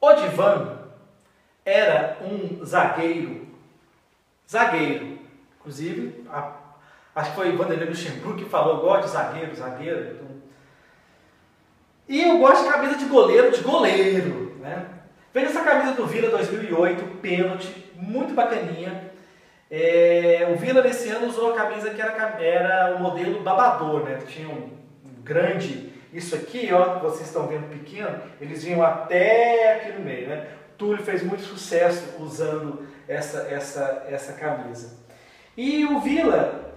Odivan era um zagueiro, zagueiro, inclusive, a, acho que foi Vanderlei Luxemburgo que falou, gosto de zagueiro, zagueiro. Então. E eu gosto de camisa de goleiro, de goleiro, né? Veja essa camisa do Vila 2008, pênalti, muito bacaninha. É, o Vila nesse ano usou a camisa que era, era o modelo babador, né? Tinha um, um grande, isso aqui, ó, vocês estão vendo pequeno, eles vinham até aqui no meio, né? Túlio fez muito sucesso usando essa, essa, essa camisa. E o Vila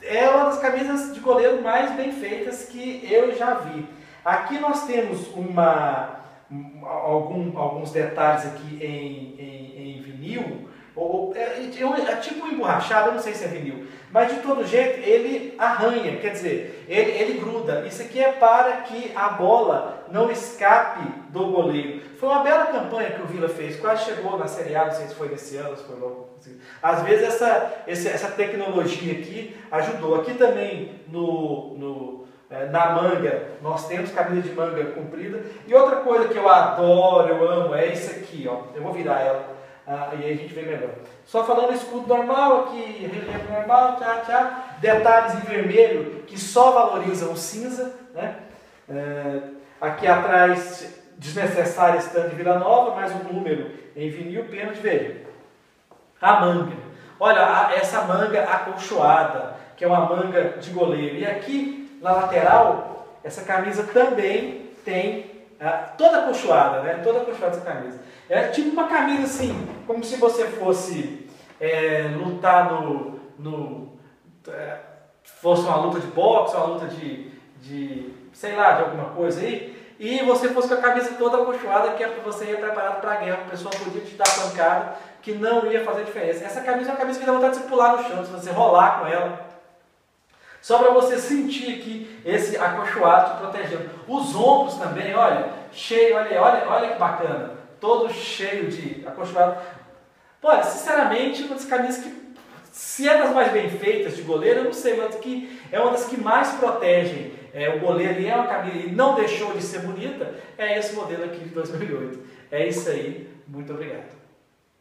é uma das camisas de goleiro mais bem feitas que eu já vi. Aqui nós temos uma, algum, alguns detalhes aqui em, em, em vinil, ou, é, é, é, tipo um emborrachado, eu não sei se é vinil. Mas de todo jeito ele arranha, quer dizer, ele, ele gruda. Isso aqui é para que a bola não escape do goleiro. Foi uma bela campanha que o Vila fez, quase chegou na Série A, não sei se foi nesse ano, se foi logo. Às vezes essa, essa tecnologia aqui ajudou. Aqui também no, no, é, na manga, nós temos camisa de manga comprida. E outra coisa que eu adoro, eu amo, é isso aqui, ó. Eu vou virar ela. Ah, e aí a gente vê melhor. Só falando escudo normal aqui, relievo normal, tchá, tchá. Detalhes em vermelho que só valorizam o cinza. Né? É, aqui atrás, desnecessária estante de Vila Nova, mais um número em vinil, pênalti, veja. A manga. Olha, essa manga acolchoada, que é uma manga de goleiro. E aqui, na lateral, essa camisa também tem toda acolchoada, né? Toda acolchoada essa camisa. É tipo uma camisa assim, como se você fosse é, lutar no. no é, fosse uma luta de boxe, uma luta de, de. sei lá, de alguma coisa aí. E você fosse com a camisa toda acolchoada, que é para você ir preparado para a guerra, a pessoa podia te dar pancada, que não ia fazer diferença. Essa camisa é uma camisa que dá vontade de você pular no chão, se você rolar com ela. Só para você sentir aqui esse acolchoado te protegendo. Os ombros também, olha, cheio, olha, olha, olha que bacana todo cheio de acolchoado. Olha, sinceramente, uma das camisas que, se é das mais bem feitas de goleiro, eu não sei, mas que é uma das que mais protegem é, o goleiro e é uma camisa e não deixou de ser bonita, é esse modelo aqui de 2008. É isso aí, muito obrigado.